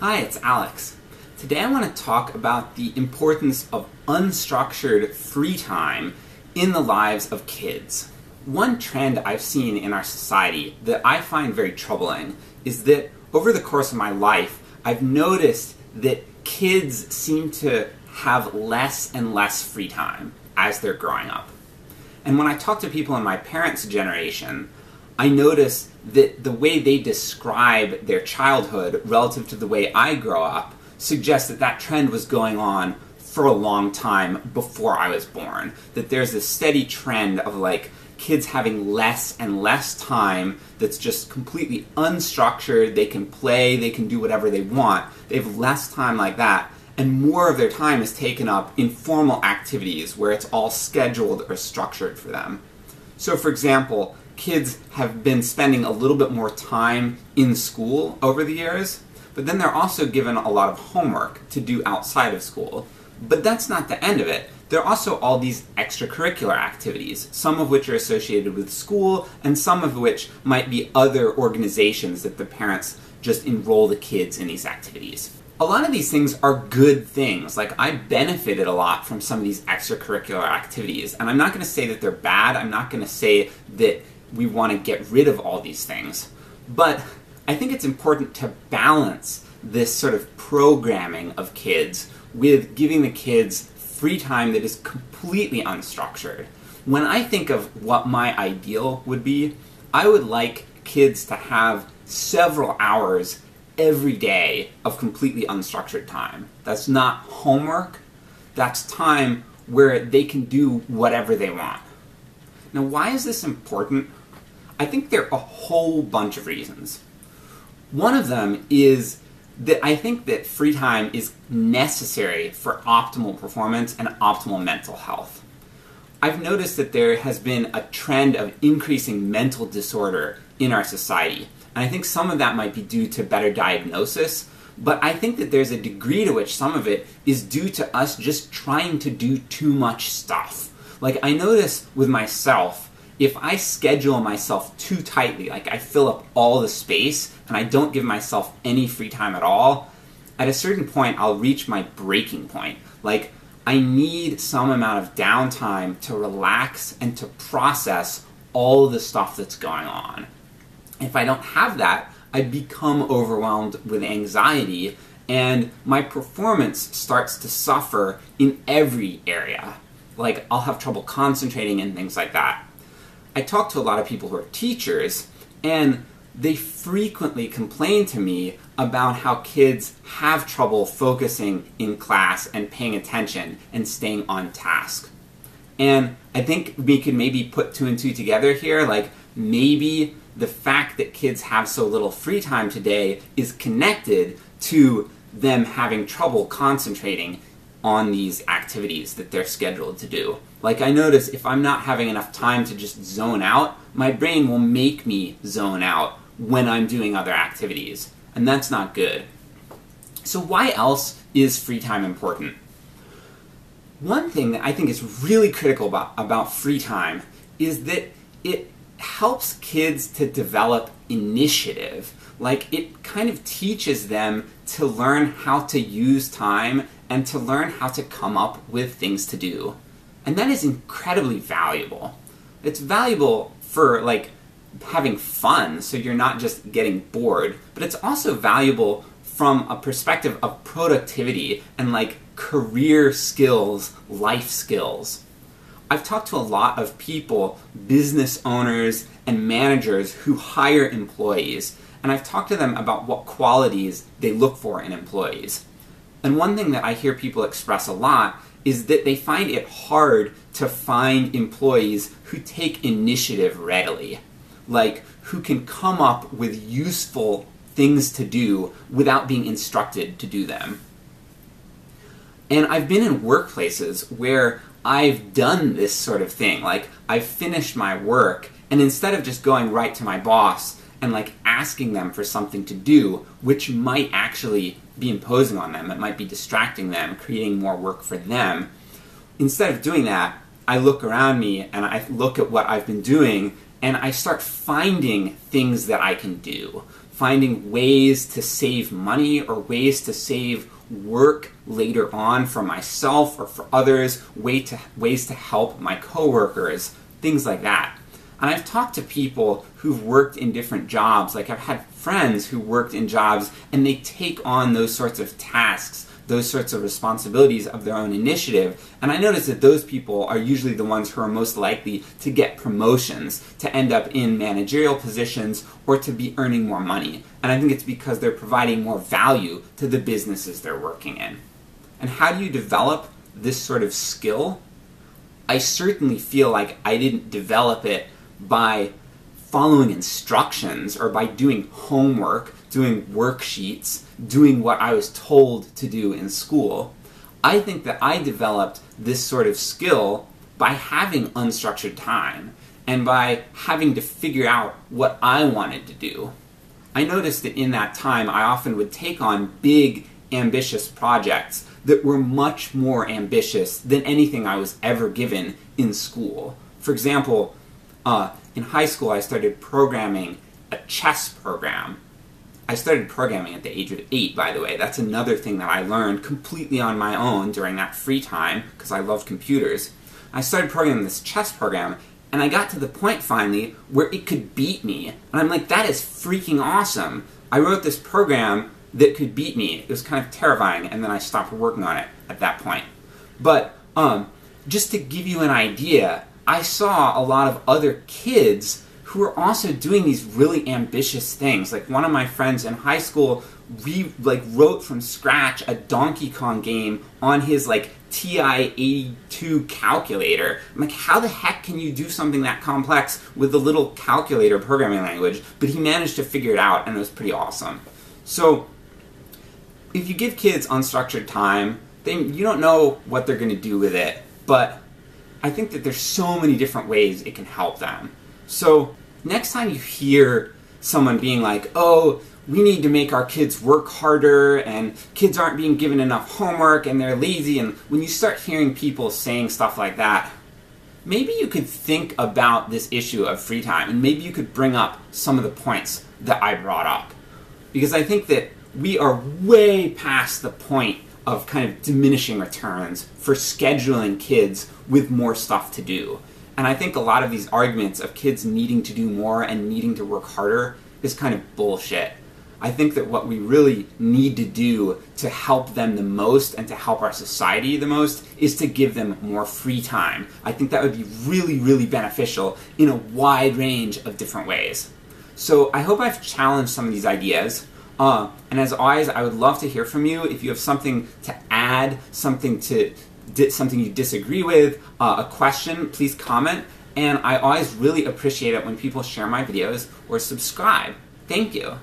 Hi, it's Alex. Today I want to talk about the importance of unstructured free time in the lives of kids. One trend I've seen in our society that I find very troubling is that over the course of my life, I've noticed that kids seem to have less and less free time as they're growing up. And when I talk to people in my parents' generation, I notice that the way they describe their childhood relative to the way I grow up suggests that that trend was going on for a long time before I was born. That there's this steady trend of like kids having less and less time that's just completely unstructured. They can play, they can do whatever they want. They have less time like that. And more of their time is taken up in formal activities where it's all scheduled or structured for them. So, for example, kids have been spending a little bit more time in school over the years, but then they're also given a lot of homework to do outside of school. But that's not the end of it. There are also all these extracurricular activities, some of which are associated with school, and some of which might be other organizations that the parents just enroll the kids in these activities. A lot of these things are good things. Like, I benefited a lot from some of these extracurricular activities, and I'm not going to say that they're bad, I'm not going to say that we want to get rid of all these things. But I think it's important to balance this sort of programming of kids with giving the kids free time that is completely unstructured. When I think of what my ideal would be, I would like kids to have several hours every day of completely unstructured time. That's not homework, that's time where they can do whatever they want. Now, why is this important? I think there are a whole bunch of reasons. One of them is that I think that free time is necessary for optimal performance and optimal mental health. I've noticed that there has been a trend of increasing mental disorder in our society. And I think some of that might be due to better diagnosis, but I think that there's a degree to which some of it is due to us just trying to do too much stuff. Like, I notice with myself, if I schedule myself too tightly, like I fill up all the space and I don't give myself any free time at all, at a certain point I'll reach my breaking point. Like, I need some amount of downtime to relax and to process all the stuff that's going on. If I don't have that, I become overwhelmed with anxiety and my performance starts to suffer in every area. Like, I'll have trouble concentrating and things like that. I talk to a lot of people who are teachers, and they frequently complain to me about how kids have trouble focusing in class and paying attention and staying on task. And I think we could maybe put two and two together here, like maybe the fact that kids have so little free time today is connected to them having trouble concentrating on these activities that they're scheduled to do. Like I notice if I'm not having enough time to just zone out, my brain will make me zone out when I'm doing other activities, and that's not good. So why else is free time important? One thing that I think is really critical about, about free time is that it helps kids to develop initiative. Like, it kind of teaches them to learn how to use time and to learn how to come up with things to do. And that is incredibly valuable. It's valuable for like having fun so you're not just getting bored, but it's also valuable from a perspective of productivity and like career skills, life skills. I've talked to a lot of people, business owners and managers who hire employees, and I've talked to them about what qualities they look for in employees. And one thing that I hear people express a lot is that they find it hard to find employees who take initiative readily. Like, who can come up with useful things to do without being instructed to do them. And I've been in workplaces where I've done this sort of thing. Like, I've finished my work, and instead of just going right to my boss and like asking them for something to do, which might actually be imposing on them, it might be distracting them, creating more work for them. Instead of doing that, I look around me and I look at what I've been doing and I start finding things that I can do. finding ways to save money or ways to save work later on for myself or for others, way to, ways to help my coworkers, things like that. And I've talked to people who've worked in different jobs, like I've had friends who worked in jobs and they take on those sorts of tasks those sorts of responsibilities of their own initiative. And I notice that those people are usually the ones who are most likely to get promotions, to end up in managerial positions, or to be earning more money. And I think it's because they're providing more value to the businesses they're working in. And how do you develop this sort of skill? I certainly feel like I didn't develop it by following instructions or by doing homework, doing worksheets, doing what I was told to do in school. I think that I developed this sort of skill by having unstructured time and by having to figure out what I wanted to do. I noticed that in that time I often would take on big, ambitious projects that were much more ambitious than anything I was ever given in school. For example, uh, in high school I started programming a chess program I started programming at the age of eight, by the way. That's another thing that I learned completely on my own during that free time, because I love computers. I started programming this chess program, and I got to the point finally where it could beat me. And I'm like, that is freaking awesome. I wrote this program that could beat me. It was kind of terrifying, and then I stopped working on it at that point. But, um, just to give you an idea, I saw a lot of other kids who were also doing these really ambitious things. Like one of my friends in high school, we like wrote from scratch a Donkey Kong game on his like TI-82 calculator. I'm like, how the heck can you do something that complex with a little calculator programming language? But he managed to figure it out, and it was pretty awesome. So, if you give kids unstructured time, then you don't know what they're going to do with it. But I think that there's so many different ways it can help them. So next time you hear someone being like, oh, we need to make our kids work harder and kids aren't being given enough homework and they're lazy, and when you start hearing people saying stuff like that, maybe you could think about this issue of free time and maybe you could bring up some of the points that I brought up. Because I think that we are way past the point of kind of diminishing returns for scheduling kids with more stuff to do. And I think a lot of these arguments of kids needing to do more and needing to work harder is kind of bullshit. I think that what we really need to do to help them the most and to help our society the most is to give them more free time. I think that would be really, really beneficial in a wide range of different ways. So I hope I've challenged some of these ideas. Uh, and as always, I would love to hear from you if you have something to add, something to something you disagree with, uh, a question, please comment. And I always really appreciate it when people share my videos or subscribe. Thank you.